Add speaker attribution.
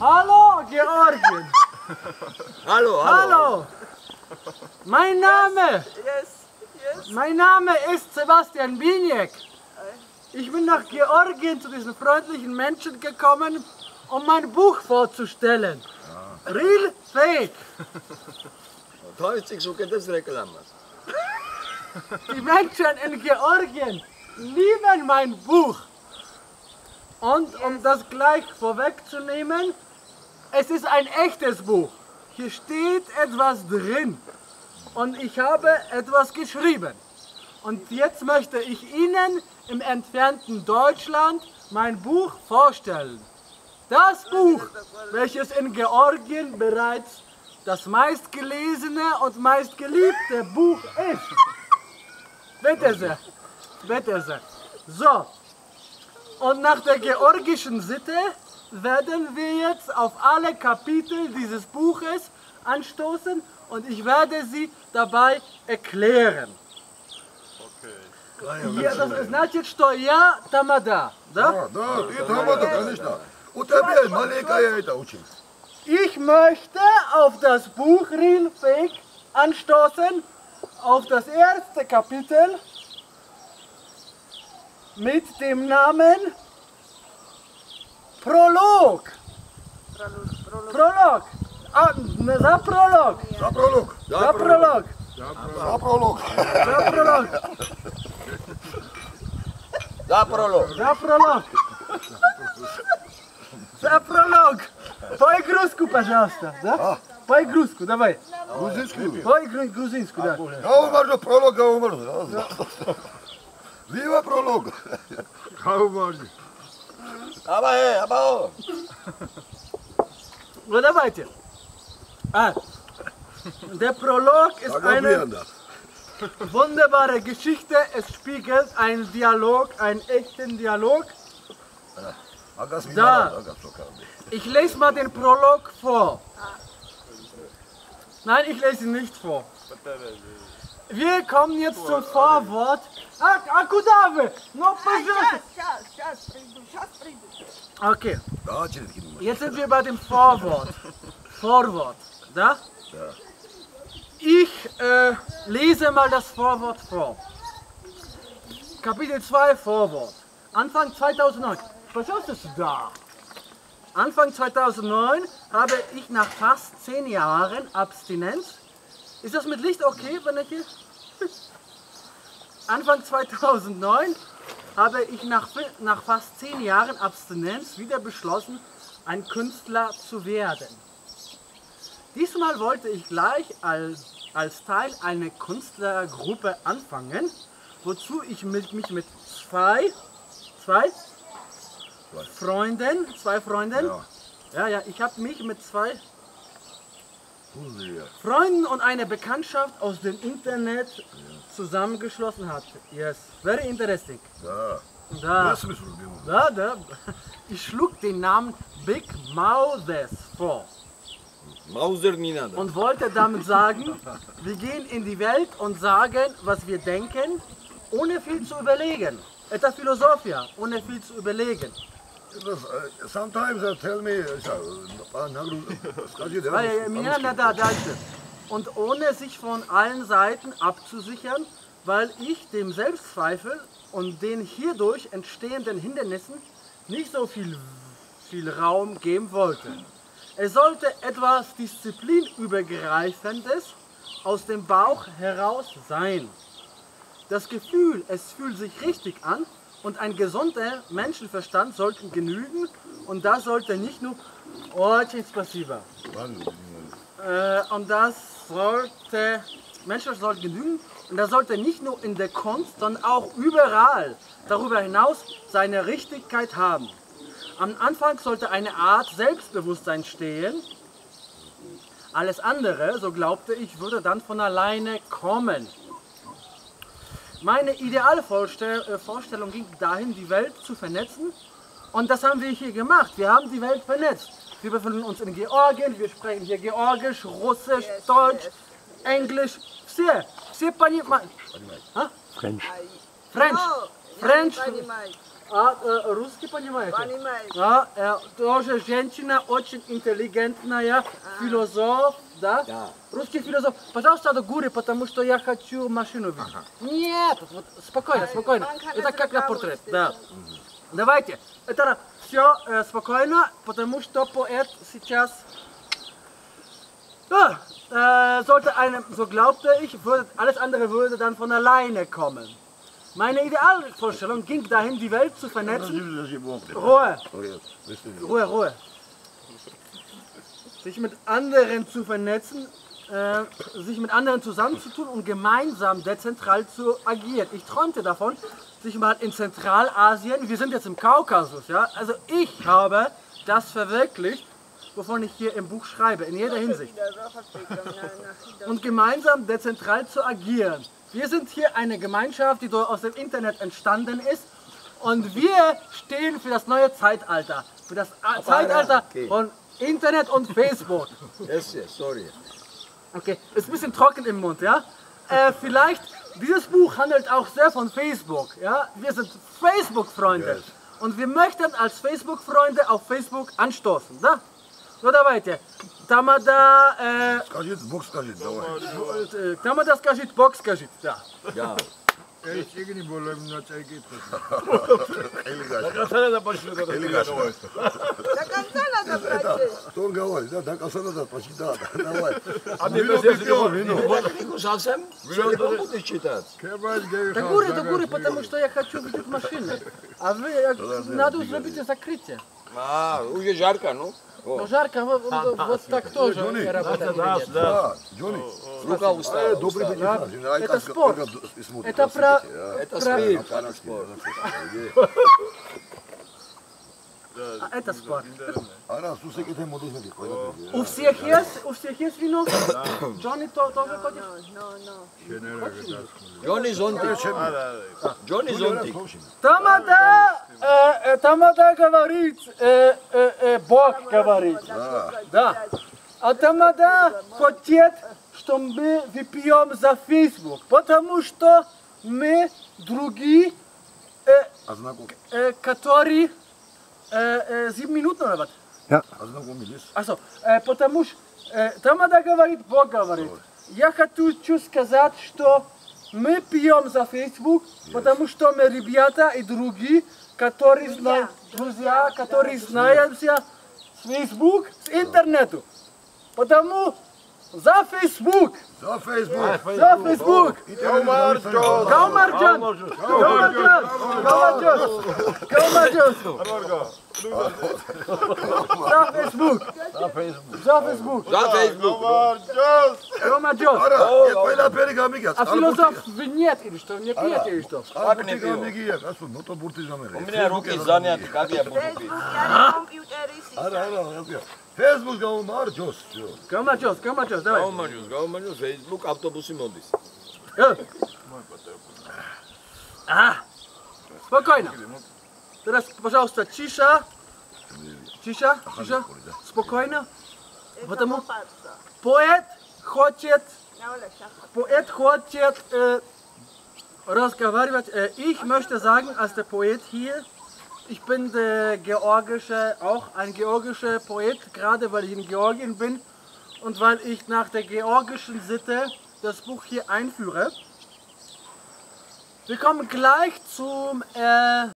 Speaker 1: Hallo, Georgien.
Speaker 2: Hallo, hallo.
Speaker 1: Hallo. Mein Name,
Speaker 3: Yes, yes.
Speaker 1: mein Name ist Sebastian Biniek. Ich bin nach Georgien zu diesen freundlichen Menschen gekommen, um mein Buch vorzustellen. Real Fake.
Speaker 2: Toivottavasti suketas reklaamas.
Speaker 1: Die Menschen in Georgien lieben mein Buch. Und um das gleich vorwegzunehmen, es ist ein echtes Buch. Hier steht etwas drin. Und ich habe etwas geschrieben. Und jetzt möchte ich Ihnen im entfernten Deutschland mein Buch vorstellen. Das Buch, welches in Georgien bereits das meistgelesene und meistgeliebte Buch ist. Bitte sehr. Bitte sehr. So. Und nach der georgischen Sitte werden wir jetzt auf alle Kapitel dieses Buches anstoßen und ich werde sie dabei erklären. Я, это значит, что я тамада, да?
Speaker 4: А, да, ты Тамада, конечно. У тебя маленькая это ученица.
Speaker 1: Ich möchte auf das Buch Real Fake anstoßen, auf das erste Kapitel mit dem Namen Prolog. Prolog. А, не, за пролог.
Speaker 4: За пролог.
Speaker 1: За пролог.
Speaker 4: За пролог.
Speaker 1: За пролог.
Speaker 2: Da prolog.
Speaker 1: За пролог. За пролог. По-игруску, пожалуйста. Да? По-игруску, давай.
Speaker 4: Грузинский.
Speaker 1: По-грузинску, да.
Speaker 4: Я умру, пролог, я умру. Viva пролог.
Speaker 2: Aber hey, aber
Speaker 1: Oder weiter. Ah, der Prolog ist eine wunderbare Geschichte. Es spiegelt einen Dialog, einen echten Dialog.
Speaker 4: Da.
Speaker 1: Ich lese mal den Prolog vor. Nein, ich lese ihn nicht vor. Wir kommen jetzt zum Vorwort. А, а куда вы? Ну, пожалуйста.
Speaker 3: Сейчас, сейчас приду, сейчас приду.
Speaker 1: Okay,
Speaker 4: Да, через кино.
Speaker 1: jetzt sind wir bei dem Vorwort. Vorwort, da?
Speaker 4: Ja.
Speaker 1: Ich äh, lese mal das Vorwort vor. Kapitel 2 Vorwort. Anfang 2009. Was ist das da? Anfang 2009 habe ich nach fast 10 Jahren Abstinenz. ist das mit Licht okay, Benecke? Anfang 2009 habe ich nach, nach fast zehn Jahren Abstinenz wieder beschlossen, ein Künstler zu werden. Diesmal wollte ich gleich als, als Teil einer Künstlergruppe anfangen, wozu ich mit, mich mit zwei, zwei Freunden, zwei Freunden,
Speaker 4: ja,
Speaker 1: ja, ja ich habe mich mit zwei Freunden und eine Bekanntschaft aus dem Internet zusammengeschlossen hat. Yes, very interesting. Da.
Speaker 4: Da.
Speaker 1: Da, da. Ich schlug den Namen Big Mouses vor.
Speaker 2: Mauser Ninada.
Speaker 1: Und wollte damit sagen, wir gehen in die Welt und sagen, was wir denken, ohne viel zu überlegen. Etwas Philosophia, ohne viel zu überlegen.
Speaker 4: Uh, sometimes they tell me, uh, uh,
Speaker 1: weil äh, miteinander da dachte. Und ohne sich von allen Seiten abzusichern, weil ich dem Selbstzweifel und den hierdurch entstehenden Hindernissen nicht so viel, viel Raum geben wollte. Es sollte etwas Disziplinübergreifendes aus dem Bauch heraus sein. Das Gefühl, es fühlt sich richtig an, und ein gesunder Menschenverstand sollten genügen und das sollte nicht nur очень спасибо. Äh, und das sollte, Menschen sollten genügen und das sollte nicht nur in der Kunst, sondern auch überall darüber hinaus seine Richtigkeit haben. Am Anfang sollte eine Art Selbstbewusstsein stehen. Alles andere, so glaubte ich, würde dann von alleine kommen. Meine ideale Vorstell äh, Vorstellung ging dahin, die Welt zu vernetzen. Und das haben wir hier gemacht. Wir haben die Welt vernetzt. Wir befinden uns in Georgien, wir sprechen hier Georgisch, Russisch,
Speaker 3: Yes,
Speaker 1: Deutsch,
Speaker 3: yes.
Speaker 1: Englisch. Все, все понимают. А?
Speaker 3: Ай.
Speaker 1: French.
Speaker 3: No, я
Speaker 1: French.
Speaker 3: не понимаю.
Speaker 1: А э, русский понимаете?
Speaker 3: Понимаешь?
Speaker 1: А, э, тоже женщина очень интеллигентная, философ, да?
Speaker 2: Да.
Speaker 1: Русский философ. Пожалуйста, до гуры, потому что я хочу машину видеть. Нет, вот, спокойно, спокойно.
Speaker 3: Man kann
Speaker 1: Это
Speaker 3: это
Speaker 1: как на
Speaker 3: разговор
Speaker 1: портрет.
Speaker 3: сделать.
Speaker 1: Да. Давайте. Это все спокойно, потому что поэт сейчас ja, äh, sollte eine, so glaubte ich, würde, alles andere würde dann von alleine kommen. Meine Idealvorstellung ging dahin, die Welt zu vernetzen. Ruhe, Ruhe, Ruhe. Sich mit anderen zu vernetzen, äh, sich mit anderen zusammenzutun und gemeinsam dezentral zu agieren. Ich träumte davon, sich mal in Zentralasien, wir sind jetzt im Kaukasus, ja, also ich habe das verwirklicht, wovon ich hier im Buch schreibe, in jeder Hinsicht. Und gemeinsam dezentral zu agieren. Wir sind hier eine Gemeinschaft, die aus dem Internet entstanden ist und wir stehen für das neue Zeitalter, für das Zeitalter von Internet und Facebook.
Speaker 2: Yes, yes, sorry.
Speaker 1: Okay, ist ein bisschen trocken im Mund, ja? Äh, vielleicht, dieses Buch handelt auch sehr von Facebook, ja? Wir sind Facebook-Freunde. Yes. Und wir möchten als Facebook-Freunde auf Facebook anstoßen, da? No dawajcie. Tamada... Äh,
Speaker 4: e... Skazit, Bóg skazit,
Speaker 1: dawaj. Äh, Tamada skazit, Bóg skazit, da.
Speaker 2: Ja.
Speaker 4: Ej, signi
Speaker 3: bolem na czajki. Eligacja. Na kancelę zaprosimy. Eligacja. Na kancelę.
Speaker 4: это, что он говорит, да, так асанада прочитал, давай.
Speaker 2: А ты вино не вино. Ты совсем целиком будешь читать?
Speaker 1: Да куры, да куры, потому что я хочу видеть машины. А вы, надо сделать закрытие.
Speaker 2: А, уже жарко, ну?
Speaker 1: Ну жарко, вот, вот так тоже Джонни, работает. Да,
Speaker 4: да. Джонни,
Speaker 2: рука устала.
Speaker 4: Добрый день.
Speaker 1: Это спорт. Это про...
Speaker 2: Это
Speaker 1: спорт
Speaker 2: спит.
Speaker 1: А, это спорт.
Speaker 4: Она, слушай, это ему нужно делать.
Speaker 1: У всех есть, у всех есть вино? Джонни то, тоже
Speaker 3: no.
Speaker 2: Джонни Зонтик. Джонни Зонтик.
Speaker 1: Тамада, э, э, Тамада говорит, э, э, э, Бог говорит. Да. А Тамада хочет, что мы выпьем за Facebook, потому что мы другие, э,
Speaker 4: Ознаком-
Speaker 1: э, которые э, э, 7 минут oder was?
Speaker 4: Ознакомились.
Speaker 1: Achso, äh, потому что э, Тамада говорит, Бог говорит. Я хочу сказать, что мы пьем за Facebook, потому что мы ребята и другие, которые знают, друзья, которые знаемся с Facebook, с интернету. Потому Za Facebook!
Speaker 4: Za Facebook!
Speaker 1: Za Facebook! Calmarjos! Calmarjos! Calmarjos! Calmarjos! Za Facebook! Za Facebook! Za
Speaker 4: Facebook! Za Facebook! Calmarjos!
Speaker 1: A filozof vy нет или что? Не пьете или что?
Speaker 4: Как не пью? Ну то бурты замерли.
Speaker 2: У меня руки заняты, как я буду пить?
Speaker 3: Компьютер и Computer ist.
Speaker 4: არა, არა, არა. Facebook გაუმარჯოს. ჯო.
Speaker 1: Гаумарджан, Гаумарджан, давай.
Speaker 2: გაუმარჯოს, გაუმარჯოს, Facebook ავტობუსი მოდის.
Speaker 1: Э. А, спокойно. Teraz, пожалуйста, cisza. Cisza, cisza. Spokojно. Потому поэт хочет, поэт хочет äh, разговаривать. Äh, ich möchte sagen, als der Poet hier, ich bin der georgische, auch ein georgischer Poet, gerade weil ich in Georgien bin und weil ich nach der georgischen Sitte das Buch hier einführe. Wir kommen gleich zum äh,